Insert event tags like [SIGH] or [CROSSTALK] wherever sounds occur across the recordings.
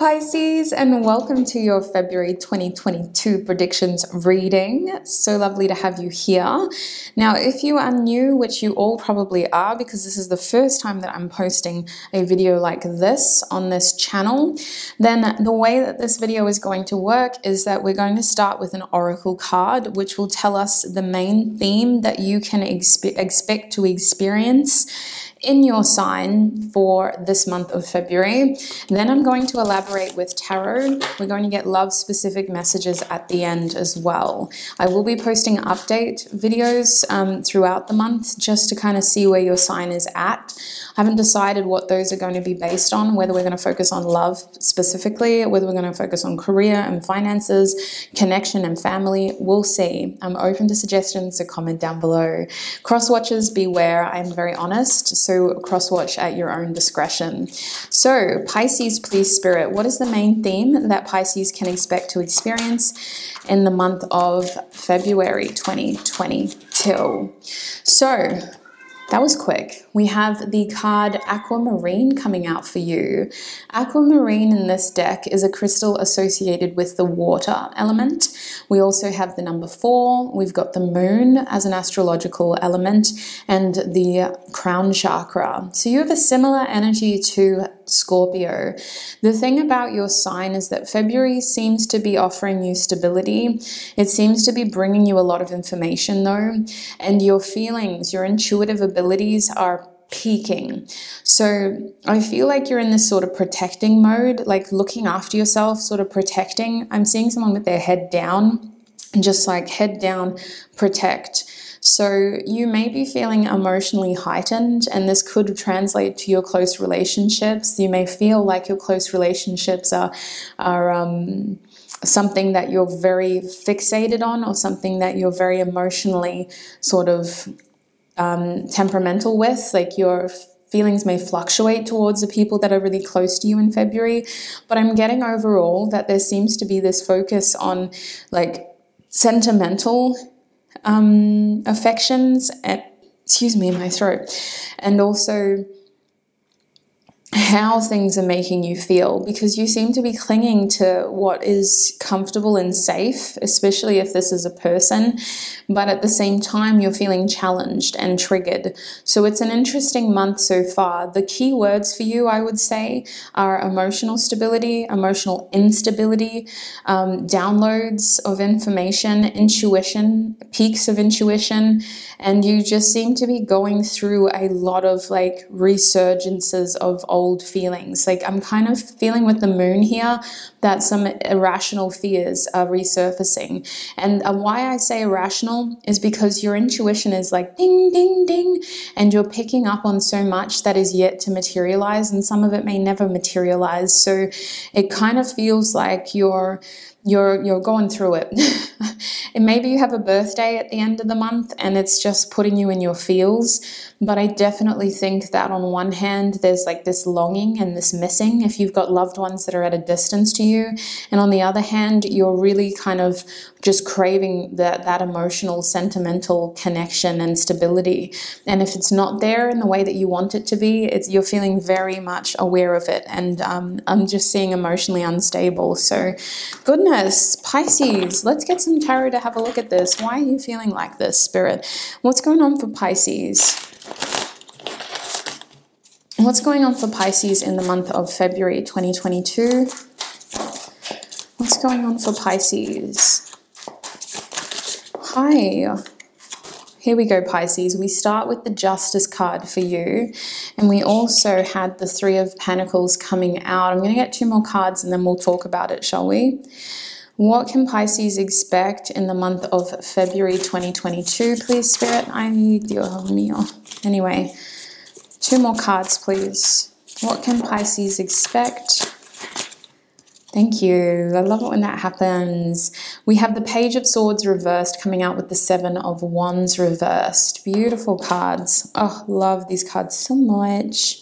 Pisces, and welcome to your February 2022 predictions reading. So lovely to have you here. Now, if you are new, which you all probably are, because this is the first time that I'm posting a video like this on this channel, then the way that this video is going to work is that we're going to start with an oracle card, which will tell us the main theme that you can expe expect to experience in your sign for this month of February. Then I'm going to elaborate with tarot. We're going to get love specific messages at the end as well. I will be posting update videos um, throughout the month just to kind of see where your sign is at. I haven't decided what those are going to be based on, whether we're going to focus on love specifically, whether we're going to focus on career and finances, connection and family. We'll see. I'm open to suggestions, so comment down below. Cross watchers, beware. I'm very honest. So so crosswatch at your own discretion. So, Pisces, please, Spirit, what is the main theme that Pisces can expect to experience in the month of February 2022? So, that was quick. We have the card Aquamarine coming out for you. Aquamarine in this deck is a crystal associated with the water element. We also have the number four. We've got the moon as an astrological element and the crown chakra. So you have a similar energy to Scorpio. The thing about your sign is that February seems to be offering you stability. It seems to be bringing you a lot of information though, and your feelings, your intuitive abilities are peaking. So I feel like you're in this sort of protecting mode, like looking after yourself, sort of protecting. I'm seeing someone with their head down, just like head down, protect. So you may be feeling emotionally heightened, and this could translate to your close relationships. You may feel like your close relationships are are um, something that you're very fixated on, or something that you're very emotionally sort of um, temperamental with. Like your feelings may fluctuate towards the people that are really close to you in February, but I'm getting overall that there seems to be this focus on like sentimental um, affections, and, excuse me, my throat, and also how things are making you feel because you seem to be clinging to what is comfortable and safe, especially if this is a person, but at the same time, you're feeling challenged and triggered. So it's an interesting month so far. The key words for you, I would say, are emotional stability, emotional instability, um, downloads of information, intuition, peaks of intuition, and you just seem to be going through a lot of like resurgences of old old feelings. Like I'm kind of feeling with the moon here that some irrational fears are resurfacing. And uh, why I say irrational is because your intuition is like ding, ding, ding, and you're picking up on so much that is yet to materialize, and some of it may never materialize. So it kind of feels like you're you're you're going through it. and [LAUGHS] maybe you have a birthday at the end of the month and it's just putting you in your feels. But I definitely think that on one hand, there's like this longing and this missing if you've got loved ones that are at a distance to you. And on the other hand, you're really kind of just craving that, that emotional, sentimental connection and stability. And if it's not there in the way that you want it to be, it's, you're feeling very much aware of it. And um, I'm just seeing emotionally unstable. So, goodness, Pisces, let's get some tarot to have a look at this. Why are you feeling like this, Spirit? What's going on for Pisces? What's going on for Pisces in the month of February 2022? What's going on for Pisces? Hi. Here we go, Pisces. We start with the Justice card for you, and we also had the Three of Pentacles coming out. I'm going to get two more cards and then we'll talk about it, shall we? What can Pisces expect in the month of February 2022, please, Spirit? I need Dios mío. Anyway, Two more cards, please. What can Pisces expect? Thank you. I love it when that happens. We have the Page of Swords reversed coming out with the Seven of Wands reversed. Beautiful cards. Oh, love these cards so much.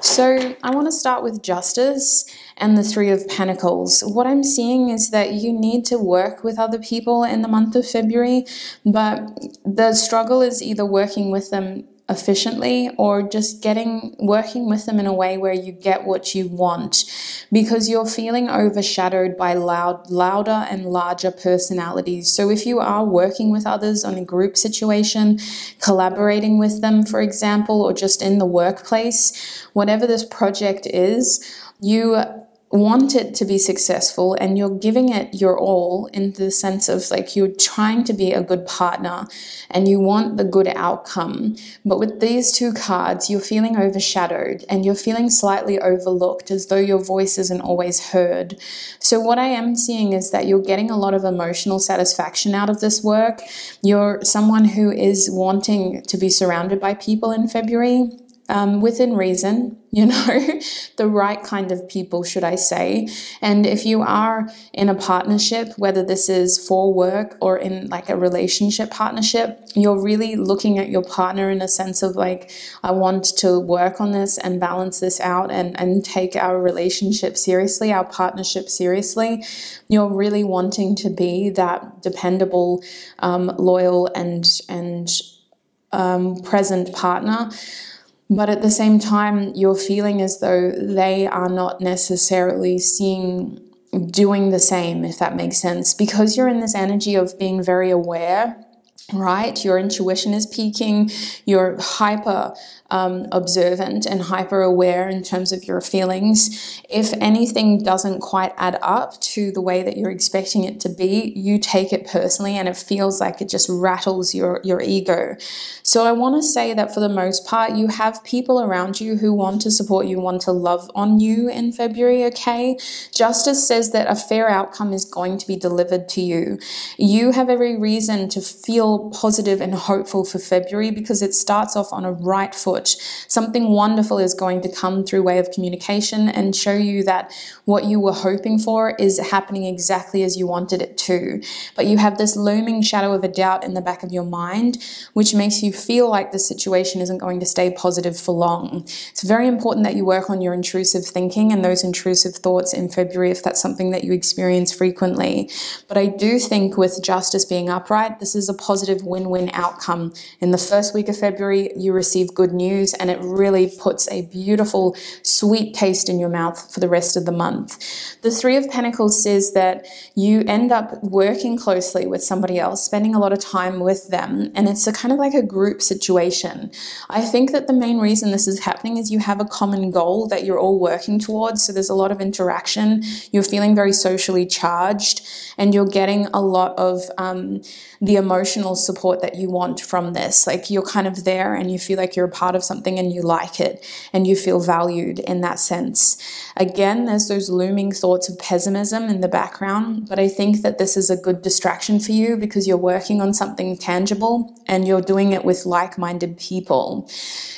So I want to start with Justice and the Three of Pentacles. What I'm seeing is that you need to work with other people in the month of February, but the struggle is either working with them efficiently or just getting working with them in a way where you get what you want. Because you're feeling overshadowed by loud louder and larger personalities. So if you are working with others on a group situation collaborating with them for example or just in the workplace whatever this project is you want it to be successful and you're giving it your all in the sense of like you're trying to be a good partner and you want the good outcome. But with these two cards, you're feeling overshadowed and you're feeling slightly overlooked as though your voice isn't always heard. So, what I am seeing is that you're getting a lot of emotional satisfaction out of this work. You're someone who is wanting to be surrounded by people in February um, within reason, [LAUGHS] you know, the right kind of people, should I say. And if you are in a partnership, whether this is for work or in like a relationship partnership, you're really looking at your partner in a sense of like, I want to work on this and balance this out and, and take our relationship seriously, our partnership seriously. You're really wanting to be that dependable, um, loyal, and, and um, present partner. But at the same time, you're feeling as though they are not necessarily seeing doing the same, if that makes sense, because you're in this energy of being very aware right? Your intuition is peaking, you're hyper um, observant and hyper aware in terms of your feelings. If anything doesn't quite add up to the way that you're expecting it to be, you take it personally and it feels like it just rattles your, your ego. So I want to say that for the most part, you have people around you who want to support you, want to love on you in February, okay? Justice says that a fair outcome is going to be delivered to you. You have every reason to feel positive and hopeful for February because it starts off on a right foot Something wonderful is going to come through way of communication and show you that what you were hoping for is happening exactly as you wanted it to. But you have this looming shadow of a doubt in the back of your mind, which makes you feel like the situation isn't going to stay positive for long. It's very important that you work on your intrusive thinking and those intrusive thoughts in February if that's something that you experience frequently. But I do think with justice being upright, this is a positive win win outcome. In the first week of February, you receive good news news and it really puts a beautiful, sweet taste in your mouth for the rest of the month. The Three of Pentacles says that you end up working closely with somebody else, spending a lot of time with them, and it's a kind of like a group situation. I think that the main reason this is happening is you have a common goal that you're all working towards, so there's a lot of interaction. You're feeling very socially charged, and you're getting a lot of um, the emotional support that you want from this. Like you're kind of there and you feel like you're a part of something and you like it and you feel valued in that sense. Again, there's those looming thoughts of pessimism in the background, but I think that this is a good distraction for you because you're working on something tangible and you're doing it with like minded people.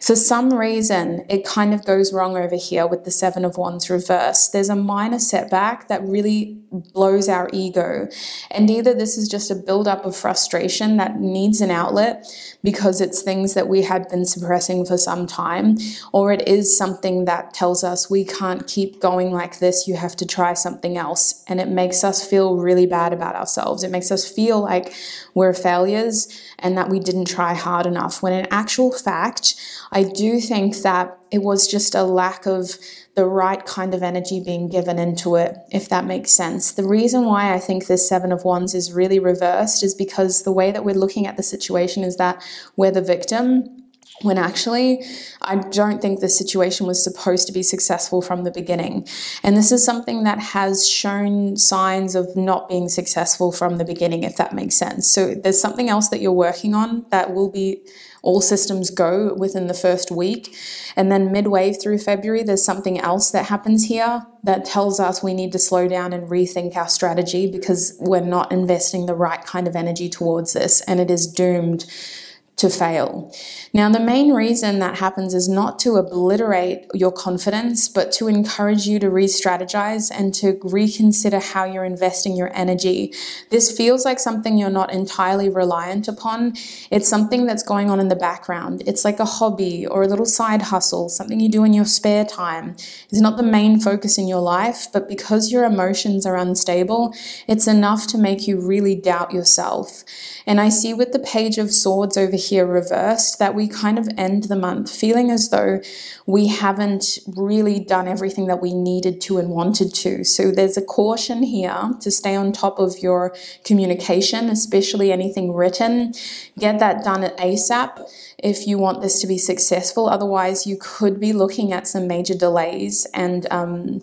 For some reason, it kind of goes wrong over here with the Seven of Wands reverse. There's a minor setback that really blows our ego. And either this is just a buildup of frustration that needs an outlet because it's things that we had been suppressing for some time, or it is something that tells us we can't keep going like this, you have to try something else. And it makes us feel really bad about ourselves. It makes us feel like we're failures and that we didn't try hard enough. When in actual fact, I do think that it was just a lack of the right kind of energy being given into it, if that makes sense. The reason why I think this Seven of Wands is really reversed is because the way that we're looking at the situation is that we're the victim when actually I don't think the situation was supposed to be successful from the beginning. And this is something that has shown signs of not being successful from the beginning, if that makes sense. So there's something else that you're working on that will be all systems go within the first week. And then midway through February, there's something else that happens here that tells us we need to slow down and rethink our strategy because we're not investing the right kind of energy towards this and it is doomed to fail. Now, the main reason that happens is not to obliterate your confidence, but to encourage you to re strategize and to reconsider how you're investing your energy. This feels like something you're not entirely reliant upon. It's something that's going on in the background. It's like a hobby or a little side hustle, something you do in your spare time. It's not the main focus in your life, but because your emotions are unstable, it's enough to make you really doubt yourself. And I see with the Page of Swords over here reversed that we kind of end the month feeling as though we haven't really done everything that we needed to and wanted to. So there's a caution here to stay on top of your communication, especially anything written. Get that done at ASAP if you want this to be successful. Otherwise, you could be looking at some major delays and um,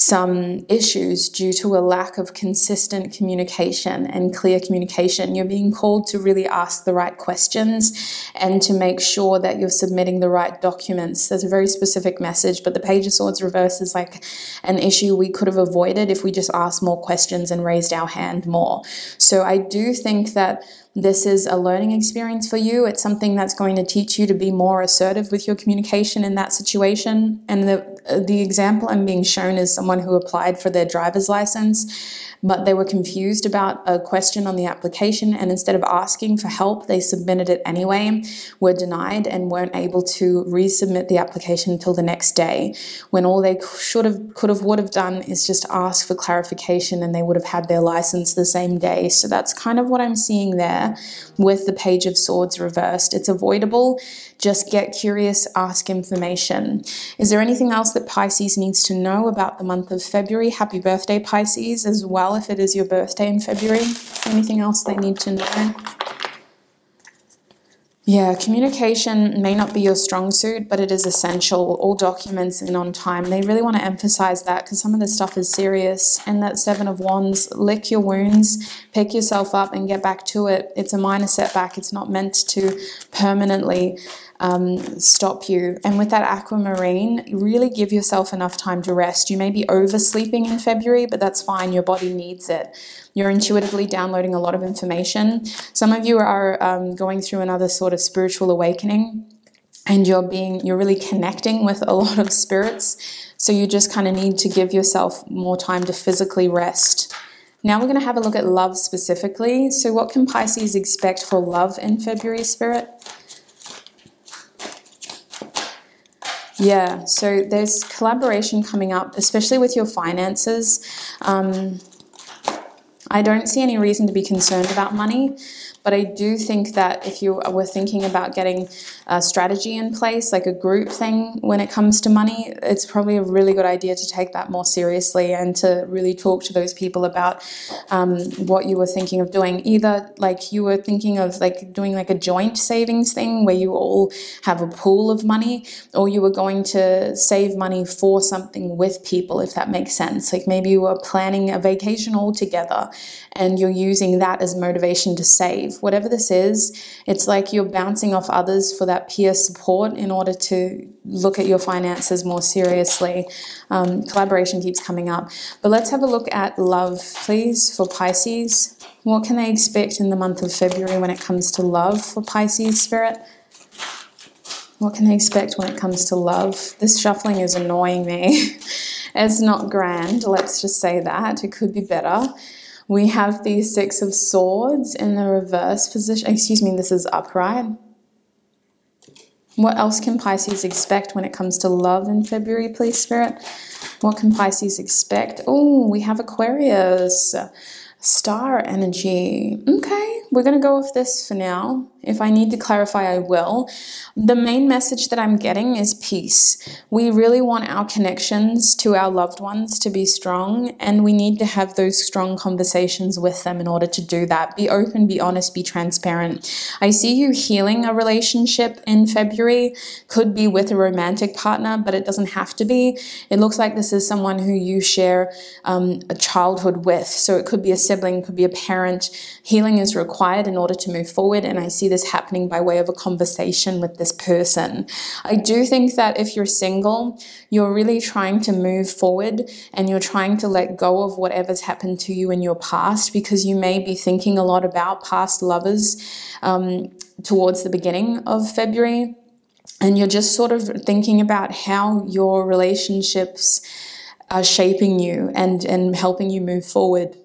some issues due to a lack of consistent communication and clear communication. You're being called to really ask the right questions and to make sure that you're submitting the right documents. There's a very specific message, but the Page of Swords reverse is like an issue we could have avoided if we just asked more questions and raised our hand more. So I do think that this is a learning experience for you. It's something that's going to teach you to be more assertive with your communication in that situation. And the the example I'm being shown is someone who applied for their driver's license but they were confused about a question on the application and instead of asking for help, they submitted it anyway, were denied, and weren't able to resubmit the application until the next day when all they should have, could have, would have done is just ask for clarification and they would have had their license the same day. So that's kind of what I'm seeing there with the Page of Swords reversed. It's avoidable. Just get curious, ask information. Is there anything else that Pisces needs to know about the month of February? Happy birthday, Pisces, as well, if it is your birthday in February. Anything else they need to know? Yeah, communication may not be your strong suit, but it is essential. All documents in on time. They really want to emphasize that because some of this stuff is serious. And that Seven of Wands, lick your wounds, pick yourself up, and get back to it. It's a minor setback. It's not meant to permanently um, stop you. And with that aquamarine, really give yourself enough time to rest. You may be oversleeping in February, but that's fine. Your body needs it. You're intuitively downloading a lot of information. Some of you are um, going through another sort of spiritual awakening and you're being you're really connecting with a lot of spirits so you just kind of need to give yourself more time to physically rest now we're going to have a look at love specifically so what can pisces expect for love in february spirit Yeah, so there's collaboration coming up, especially with your finances. Um, I don't see any reason to be concerned about money. But I do think that if you were thinking about getting a strategy in place, like a group thing when it comes to money, it's probably a really good idea to take that more seriously and to really talk to those people about um, what you were thinking of doing. Either like you were thinking of like doing like a joint savings thing where you all have a pool of money, or you were going to save money for something with people, if that makes sense. Like maybe you were planning a vacation all together and you're using that as motivation to save. Whatever this is, it's like you're bouncing off others for that peer support in order to look at your finances more seriously. Um, collaboration keeps coming up. But let's have a look at love, please, for Pisces. What can they expect in the month of February when it comes to love for Pisces spirit? What can they expect when it comes to love? This shuffling is annoying me. [LAUGHS] it's not grand, let's just say that. It could be better. We have the Six of Swords in the reverse position. Excuse me, this is upright. What else can Pisces expect when it comes to love in February, please, Spirit? What can Pisces expect? Oh, we have Aquarius. Star energy. Okay, we're going to go with this for now. If I need to clarify, I will. The main message that I'm getting is peace. We really want our connections to our loved ones to be strong, and we need to have those strong conversations with them in order to do that. Be open, be honest, be transparent. I see you healing a relationship in February, could be with a romantic partner, but it doesn't have to be. It looks like this is someone who you share um, a childhood with, so it could be a sibling, could be a parent. Healing is required in order to move forward, and I see this happening by way of a conversation with this person. I do think that if you're single, you're really trying to move forward and you're trying to let go of whatever's happened to you in your past because you may be thinking a lot about past lovers um, towards the beginning of February. And you're just sort of thinking about how your relationships are shaping you and, and helping you move forward.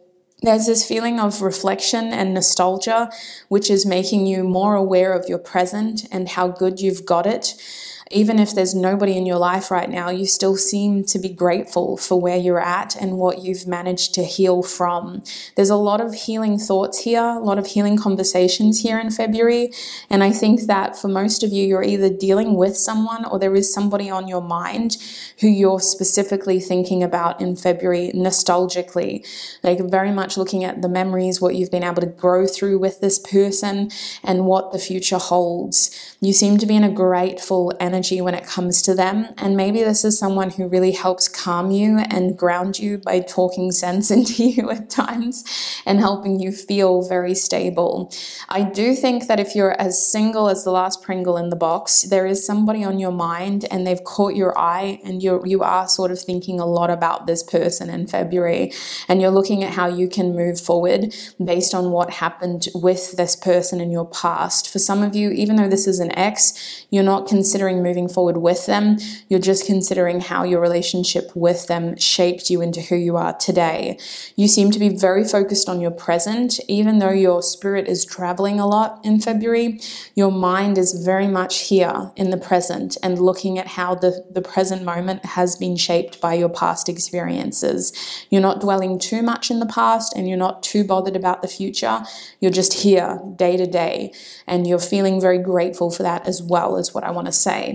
There's this feeling of reflection and nostalgia, which is making you more aware of your present and how good you've got it. Even if there's nobody in your life right now, you still seem to be grateful for where you're at and what you've managed to heal from. There's a lot of healing thoughts here, a lot of healing conversations here in February. And I think that for most of you, you're either dealing with someone or there is somebody on your mind who you're specifically thinking about in February nostalgically, like very much looking at the memories, what you've been able to grow through with this person, and what the future holds. You seem to be in a grateful energy when it comes to them, and maybe this is someone who really helps calm you and ground you by talking [LAUGHS] sense into you at times and helping you feel very stable. I do think that if you're as single as the last Pringle in the box, there is somebody on your mind and they've caught your eye and you're you are sort of thinking a lot about this person in February and you're looking at how you can move forward based on what happened with this person in your past. For some of you, even though this is an ex, you're not considering moving forward with them. You're just considering how your relationship with them shaped you into who you are today. You seem to be very focused on your present, even though your spirit is traveling a lot in February. Your mind is very much here in the present and looking at how the, the present moment has been shaped by your past experiences. You're not dwelling too much in the past and you're not too bothered about the future. You're just here day to day and you're feeling very grateful for that as well, is what I want to say.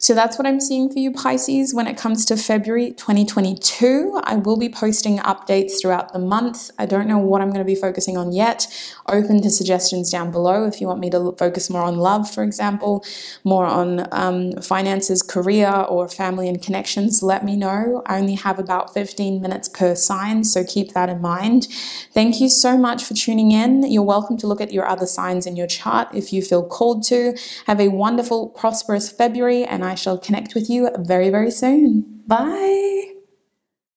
So that's what I'm seeing for you, Pisces, when it comes to February 2022. I will be posting updates throughout the month. I don't know what I'm going to be focusing on yet. Open to suggestions down below if you want me to focus more on love, for example, more on um, finances, career, or family and connections. Let me know. I only have about 15 minutes per sign, so keep that in mind. Thank you so much for tuning in. You're welcome to look at your other signs in your chart if you feel called to. Have a wonderful, prosperous February, and I shall connect with you very, very soon. Bye.